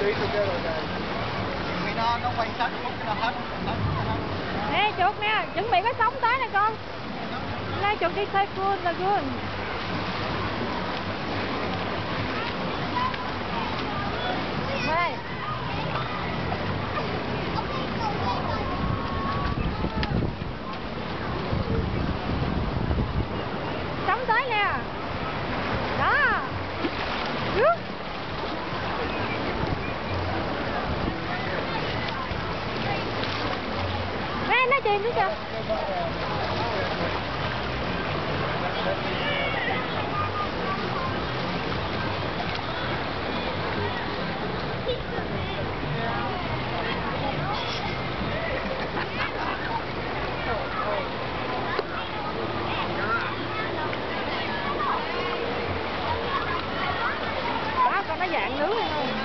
stay together, guys. Vì nó nó quay sát phút cho nó hết. hết, hết. Nè chuột nè, chuẩn bị có sóng tới nè con. Nè chuột đi chơi cool là good. Đây. Sóng tới nè. nó chìm nữa kìa Đó, con nó dạng nước. hay không?